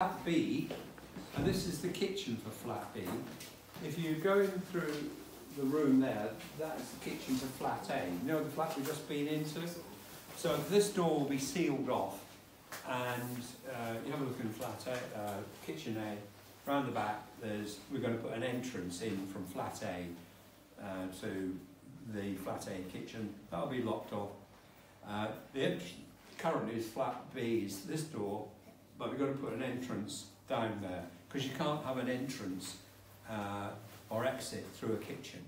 flat B, and this is the kitchen for flat B. If you go in through the room there, that is the kitchen for flat A. You know the flat we've just been into? So this door will be sealed off, and uh, you have a look in flat A, uh, kitchen A. Round the back, there's we're going to put an entrance in from flat A uh, to the flat A kitchen. That'll be locked off. Uh, the ent- currently is flat B is this door, but we've got to put an entrance down there because you can't have an entrance uh, or exit through a kitchen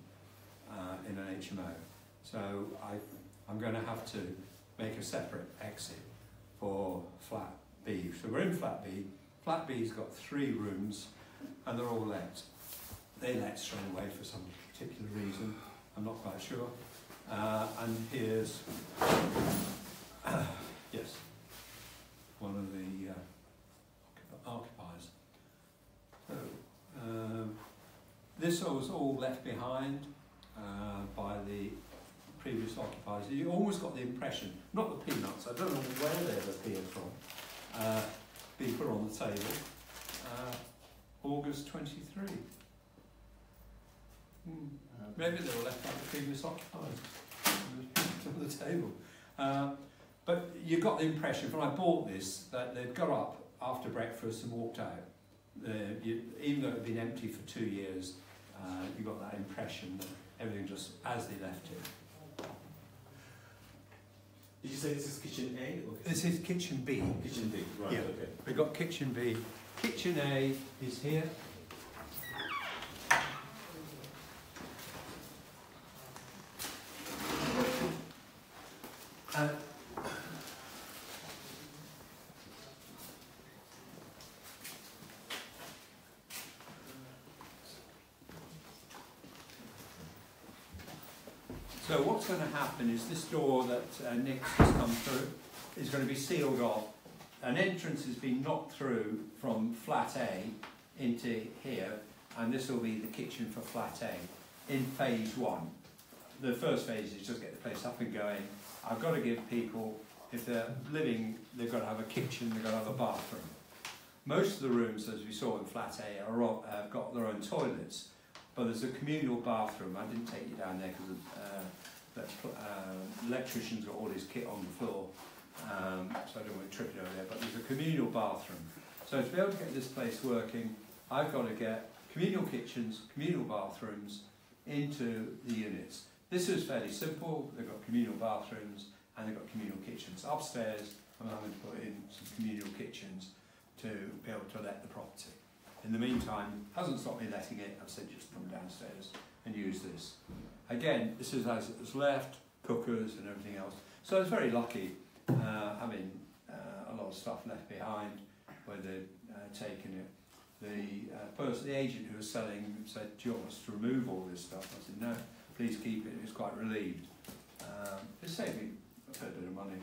uh, in an HMO. So I, I'm going to have to make a separate exit for flat B. So we're in flat B. Flat B's got three rooms and they're all let. They let straight away for some particular reason. I'm not quite sure. Uh, and here's, yes, one of the uh, occupiers. So, um, this was all left behind uh, by the previous occupiers. You always got the impression, not the peanuts, I don't know where they've appeared from, uh, being put on the table. Uh, August 23. Hmm. Maybe they were left by the previous occupiers on the table. Uh, but you got the impression when I bought this that they'd got up after breakfast and walked out. Uh, you, even though it had been empty for two years, uh, you got that impression that everything just as they left it. Did you say this is kitchen A or This is kitchen B. kitchen B? Right. Yeah. Okay. We've got kitchen B. Kitchen A is here. So what's going to happen is this door that uh, Nick's just come through is going to be sealed off an entrance has been knocked through from flat A into here, and this will be the kitchen for flat A in phase one. The first phase is just get the place up and going. I've got to give people, if they're living, they've got to have a kitchen, they've got to have a bathroom. Most of the rooms, as we saw in flat A, have got their own toilets, but there's a communal bathroom. I didn't take you down there because uh, the uh, electrician's got all his kit on the floor um, so I don't want to trip it over there, but there's a communal bathroom. So to be able to get this place working, I've got to get communal kitchens, communal bathrooms into the units. This is fairly simple. They've got communal bathrooms and they've got communal kitchens. Upstairs, I'm having to put in some communal kitchens to be able to let the property. In the meantime, hasn't stopped me letting it. I've said just come downstairs and use this. Again, this is as it was left, cookers and everything else. So I was very lucky uh, having uh, a lot of stuff left behind where they'd uh, taken it. The uh, person, the agent who was selling said, do you want us to remove all this stuff? I said, no, please keep it. He was quite relieved. Um, it saved me a fair bit of money.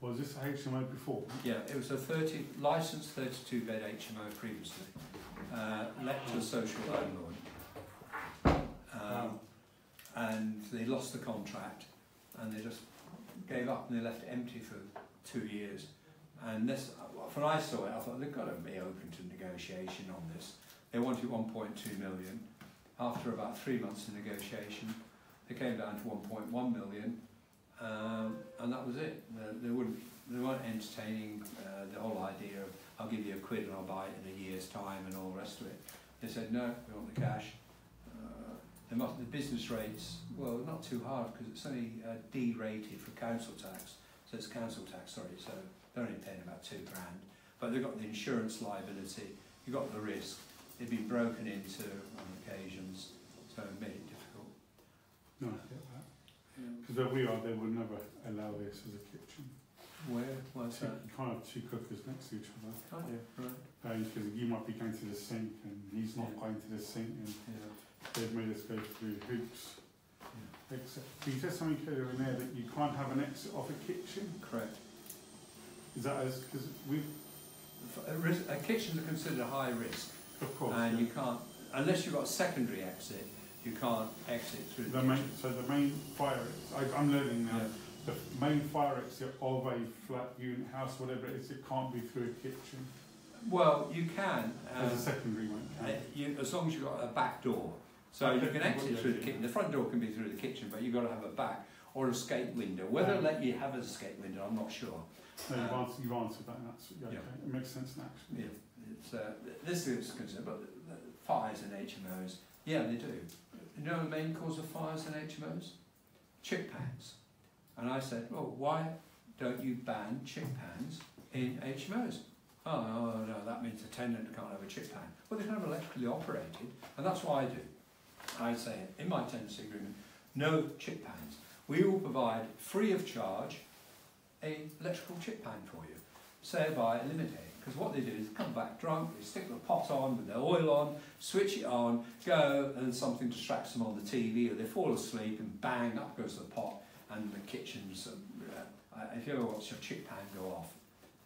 Was this HMO before? Yeah, it was a 30, licensed 32 bed HMO previously, uh, a social landlord. Um, and they lost the contract and they just gave up and they left it empty for two years. And this, when I saw it, I thought they've got to be open to negotiation on this. They wanted 1.2 million. After about three months of negotiation, they came down to 1.1 million, um, and that was it. They, they wouldn't, they weren't entertaining uh, the whole idea of I'll give you a quid and I'll buy it in a year's time and all the rest of it. They said no, we want the cash. Uh, must, the business rates, well, not too hard because it's only uh, D-rated for council tax, so it's council tax, sorry, so they're only paying about two grand. But they've got the insurance liability, you've got the risk, they've been broken into on occasions, so it made it difficult. No, I get that. Because where we are, they will never allow this as a kitchen. Where was Two, that? you can't have two cookers next to each other. Oh, can't you? Right. Because you might be going to the sink and he's not Yeah. going to the sink and Yeah. they've made us go through hoops. Except, you said something earlier in there that you can't have an exit off a kitchen. Correct. Is that as, because we've, F- A, risk, a kitchens are considered a high risk, of course, and you can't, unless you've got a secondary exit, you can't exit through the, the main, kitchen. so the main fire, I, I'm learning now, Yeah. The main fire exit of a flat unit house, whatever it is, it can't be through a kitchen. Well, you can. There's a Um, secondary one. uh, you, as long as you've got a back door. So you can exit through the kitchen. The front door can be through the kitchen, but you've got to have a back or an escape window. Whether Um, let you have an escape window, I'm not sure. No, you've, uh, answered, you've answered that, and that's yeah, Yeah. okay. It makes sense now. Actually. Yeah, it's, uh, this is concerned, but fires and HMOs, yeah, they do. You know the main cause of fires and HMOs? Chip pans. And I said, well, why don't you ban chip pans in HMOs? Oh, no, no, that means the tenant can't have a chip pan. Well, they can have electrically operated, and that's what I do. I say in my tenancy agreement, no chip pans. We will provide free of charge a electrical chip pan for you, say by eliminating. Because what they do is come back drunk, they stick the pot on with their oil on, switch it on, go, and something distracts them on the TV, or they fall asleep, and bang, up goes the pot, and the kitchen's. Uh, if you ever watch a chip pan go off,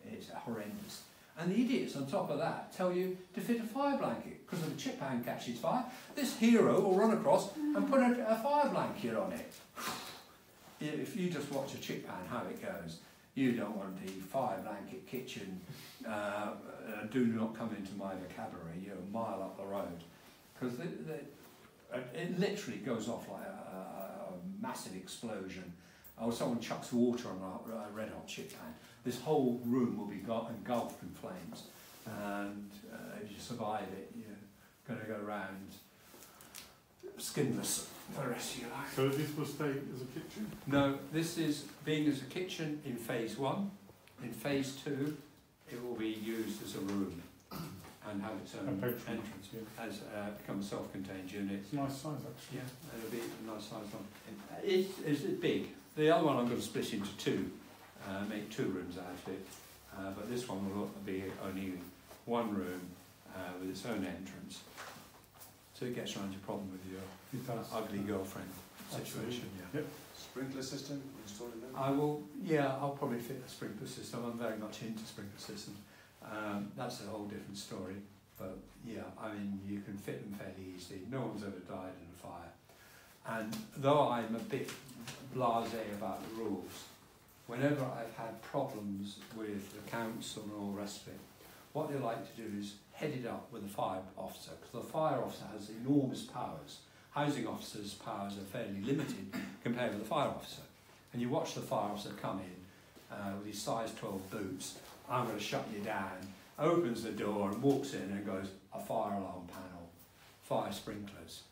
it's horrendous. And the idiots on top of that tell you to fit a fire blanket because if the chip pan catches fire, this hero will run across and put a, a fire blanket on it. if you just watch a chip pan, how it goes, you don't want the fire blanket kitchen. Uh, uh, do not come into my vocabulary. You're a mile up the road because it literally goes off like a, a, massive explosion. Or someone chucks water on a, a red hot chip pan. This whole room will be engulfed in flames, and uh, if you survive it, you're going to go around skinless for the rest of your life. So this will stay as a kitchen. No, this is being as a kitchen in phase one. In phase two, it will be used as a room and have its own A entrance Yeah. as uh, become a self-contained unit. It's a nice size actually. Yeah, it'll be a nice size one. It, it's big. The other one I'm going to split into two, uh, make two rooms out of it. Uh, but this one will be only one room uh, with its own entrance. So it gets around your problem with your It does. ugly girlfriend situation. Yeah. Sprinkler system installed in there? I will, yeah, I'll probably fit a sprinkler system. I'm very much into sprinkler systems. Um, that's a whole different story. But yeah, I mean, you can fit them fairly easily. No one's ever died in a fire. And though I'm a bit blasé about the rules, whenever I've had problems with the council and all the rest of it, what they like to do is head it up with a fire officer, because the fire officer has enormous powers. Housing officers' powers are fairly limited compared with the fire officer. And you watch the fire officer come in uh, with his size 12 boots, I'm going to shut you down, opens the door and walks in and goes, a fire alarm panel, fire sprinklers.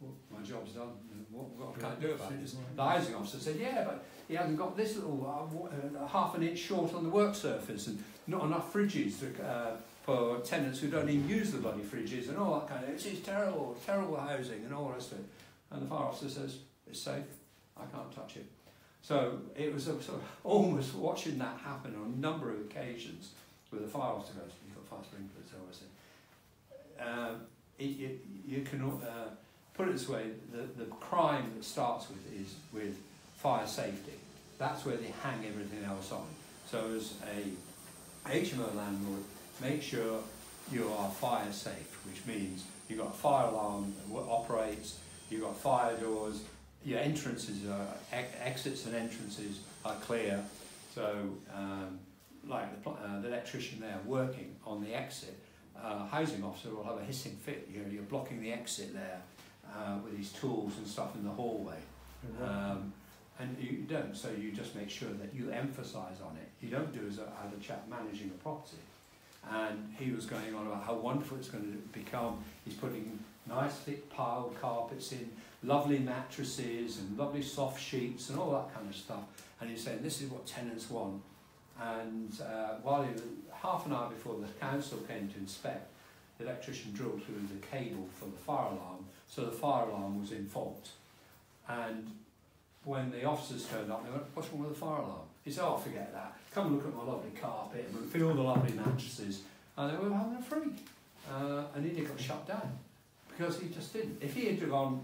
Well, my job's done. What, what can I do about this? The housing officer said, yeah, but he hasn't got this little uh, uh, half an inch short on the work surface and not enough fridges to, uh, for tenants who don't even use the bloody fridges and all that kind of, is terrible, terrible housing and all the rest of it. And the fire officer says, it's safe, I can't touch it. So it was sort of almost watching that happen on a number of occasions with the fire goes, you've got fire sprinklers, said. Um, it, it, you can uh, put it this way, the, the crime that starts with is with fire safety. That's where they hang everything else on. So as a HMO landlord, make sure you are fire safe, which means you've got a fire alarm that operates, you've got fire doors, your entrances are, ex- exits and entrances are clear. So, um, like the, uh, the electrician there working on the exit, uh, housing officer will have a hissing fit. You know, you're blocking the exit there uh, with his tools and stuff in the hallway. Um, and you don't, so you just make sure that you emphasise on it. You don't do as a, as a chap managing a property. And he was going on about how wonderful it's going to become. He's putting nice thick piled carpets in, lovely mattresses and lovely soft sheets and all that kind of stuff. And he's saying this is what tenants want. And uh, while he half an hour before the council came to inspect, the electrician drilled through the cable for the fire alarm, so the fire alarm was in fault. And when the officers turned up, they went, what's wrong with the fire alarm? He said, oh, forget that. Come and look at my lovely carpet and feel the lovely mattresses. And they were having a freak. Uh, and he got shut down because he just didn't. If he had gone,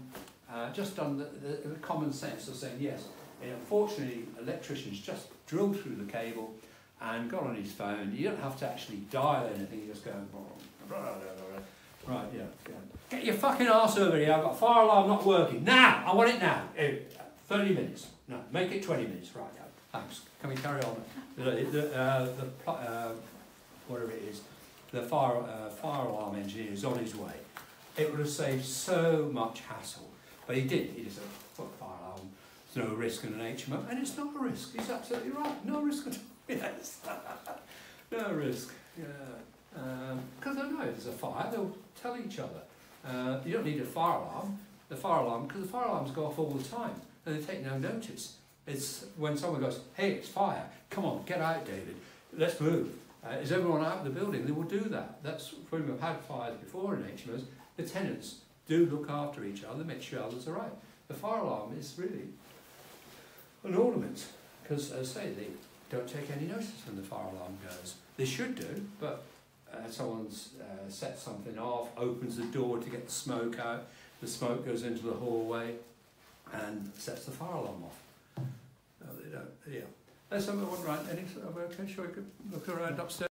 uh, just on the, the, the common sense of saying, yes, and unfortunately, electricians just drilled through the cable and got on his phone. You don't have to actually dial anything, you just go, blah, blah, blah, right, yeah, yeah. Get your fucking arse over here, I've got fire alarm not working. Now! I want it now! Eh, 30 minutes. No, make it 20 minutes. Right, yeah, thanks. Can we carry on? The, the, uh, the, uh, whatever it is, the fire, uh, fire alarm engineer is on his way. It would have saved so much hassle. But he did. He just said, fire alarm. There's no risk in an HMO. And it's not a risk. He's absolutely right. No risk at all. Yes. no risk. Yeah. Because I know there's a fire, they'll tell each other. Uh, you don't need a fire alarm. The fire alarm, because the fire alarms go off all the time and they take no notice. It's when someone goes, hey, it's fire. Come on, get out, David. Let's move. Uh, is everyone out of the building? They will do that. That's when we've had fires before in HMOs. The tenants do look after each other, make sure others are right. The fire alarm is really an ornament because, as I say, they don't take any notice when the fire alarm goes. They should do, but uh, someone's uh, set something off, opens the door to get the smoke out, the smoke goes into the hallway and sets the fire alarm off. No, they don't. Yeah. There's shall we go look around upstairs?